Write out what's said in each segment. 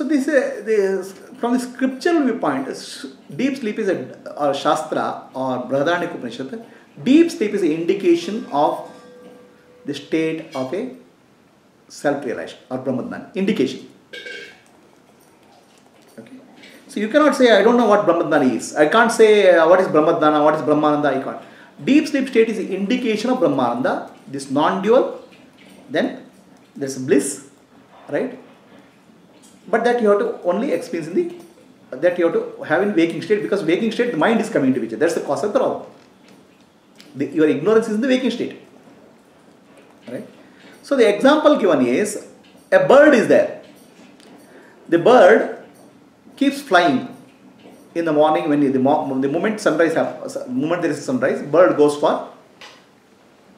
So this uh, from the scriptural viewpoint, deep sleep is a or shastra or Brihadaranyaka Upanishad. Deep sleep is an indication of the state of a self-realized or Brahmadhan. Indication. Okay. So you cannot say I don't know what Brahmadana is. I can't say uh, what is Brahmadana, what is Brahmananda. I can't. Deep sleep state is the indication of Brahmananda. This non-dual. Then there's bliss, right? But that you have to only experience in the that you have to have in waking state because waking state the mind is coming to picture. That's the cause of the problem. The, your ignorance is in the waking state. Right? So the example given is a bird is there. The bird keeps flying in the morning when the, the moment sunrise happens, moment there is sunrise, bird goes for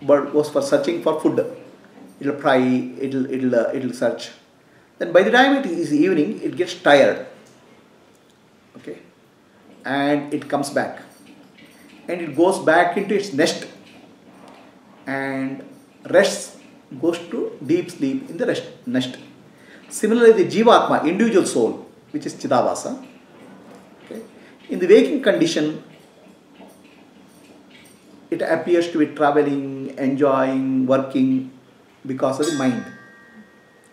bird goes for searching for food. It'll fly, it'll it'll uh, it'll search. Then by the time it is evening, it gets tired. Okay, and it comes back, and it goes back into its nest, and rests, goes to deep sleep in the rest nest. Similarly, the jivatma, individual soul, which is chidabhasa, okay, in the waking condition, it appears to be traveling, enjoying, working because of the mind.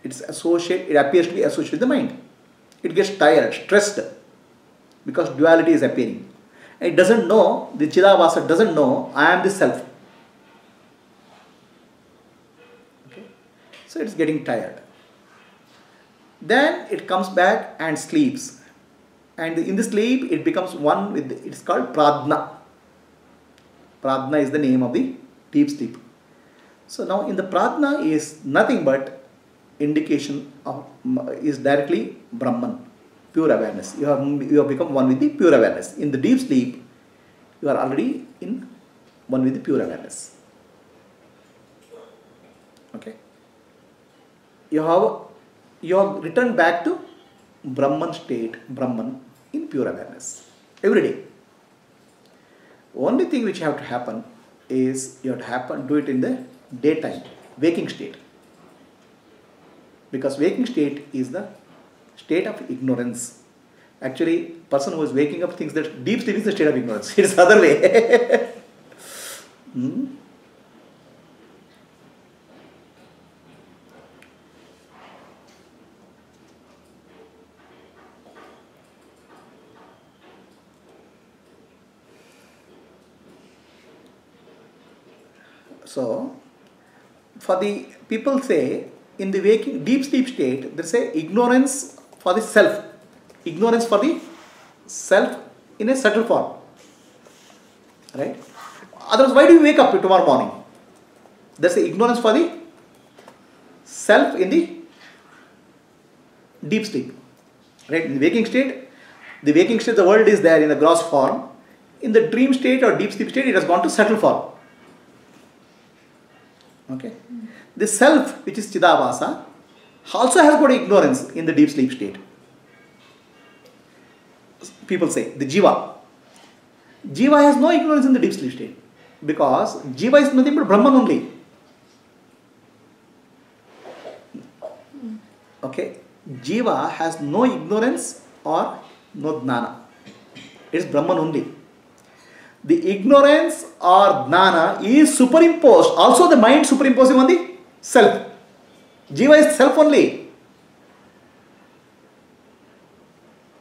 It's associated, it appears to be associated with the mind. It gets tired, stressed because duality is appearing. And it doesn't know, the Chidabhasa doesn't know, I am the self. Okay? So it's getting tired. Then it comes back and sleeps. And in the sleep, it becomes one with, the, it's called Prajna. Prajna is the name of the deep sleep. So now in the Prajna is nothing but indication of, is directly Brahman, pure awareness. You have, you have become one with the pure awareness. In the deep sleep, you are already in one with the pure awareness. Okay. You have you have returned back to Brahman state, Brahman in pure awareness every day. Only thing which have to happen is you have to happen do it in the daytime, waking state. Because waking state is the state of ignorance. Actually, person who is waking up thinks that deep sleep is the state of ignorance. It is the other way. Hmm? So, for the people say in the waking deep sleep state, there is a ignorance for the self, ignorance for the self in a subtle form. Right? Otherwise, why do you wake up tomorrow morning? There's a ignorance for the self in the deep sleep. Right? In the waking state, the waking state, the world is there in the gross form. In the dream state or deep sleep state, it has gone to subtle form. Okay. The self, which is Chidavasa, also has got ignorance in the deep sleep state. People say the Jiva. Jiva has no ignorance in the deep sleep state because Jiva is nothing but Brahman only. Okay. Jiva has no ignorance or no jnana. It's Brahman only. The ignorance or jnana is superimposed. Also, the mind superimposing on the self. Jiva is self only.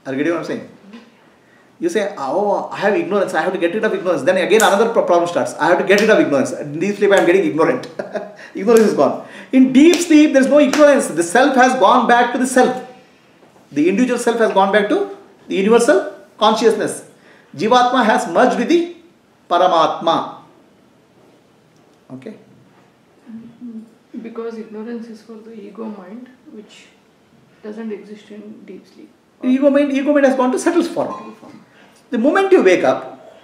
Are you getting what I'm saying? You say, ah, oh, I have ignorance, I have to get rid of ignorance. Then again another problem starts. I have to get rid of ignorance. In deep sleep, I am getting ignorant. ignorance is gone. In deep sleep, there is no ignorance. The self has gone back to the self. The individual self has gone back to the universal consciousness. Jivatma has merged with the Paramatma. Okay? Because ignorance is for the ego mind, which doesn't exist in deep sleep. Ego mind, ego mind has gone to subtle form. The moment you wake up,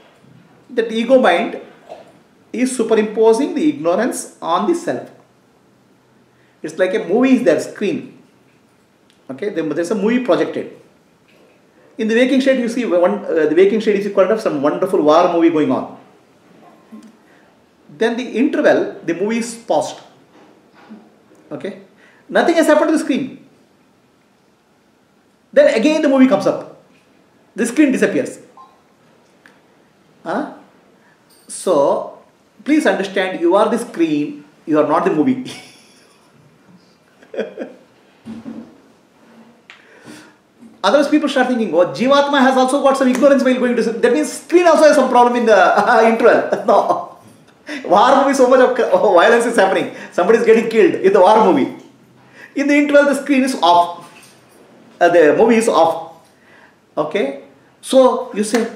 that ego mind is superimposing the ignorance on the self. It's like a movie is there, screen. Okay, there's a movie projected. In the waking state, you see one, uh, the waking state is equivalent of some wonderful war movie going on. Then the interval, the movie is paused. Okay, nothing has happened to the screen. Then again the movie comes up. The screen disappears. Huh? So, please understand you are the screen, you are not the movie. Otherwise, people start thinking, oh, Jivatma has also got some ignorance while going to sleep. That means screen also has some problem in the uh, interval. No. War movie, so much of oh, violence is happening. Somebody is getting killed in the war movie. In the interval, the screen is off. Uh, the movie is off. Okay? So, you say,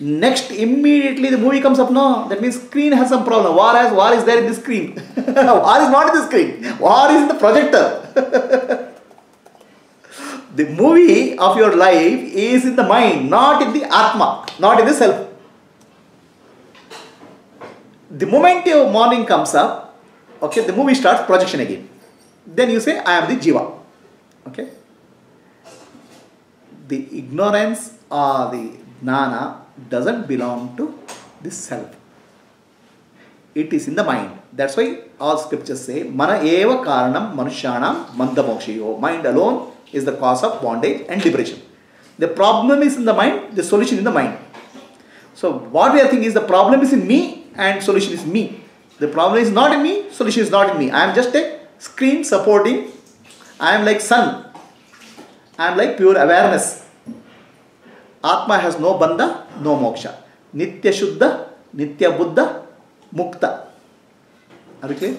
next immediately the movie comes up. No, that means screen has some problem. War has, war is there in the screen. war is not in the screen. War is in the projector. The movie of your life is in the mind, not in the Atma, not in the self. The moment your morning comes up, okay, the movie starts projection again. Then you say, I am the Jiva. Okay? The ignorance or the Jnana doesn't belong to the self. It is in the mind. That's why all scriptures say, Mana eva karanam manushyanam mandamokshayo. Mind alone is the cause of bondage and liberation. The problem is in the mind, the solution in the mind. So what we are thinking is the problem is in me and solution is me. The problem is not in me, solution is not in me. I am just a screen supporting. I am like sun. I am like pure awareness. Atma has no bandha, no moksha. Nitya Shuddha, Nitya Buddha, Mukta. Are you clear?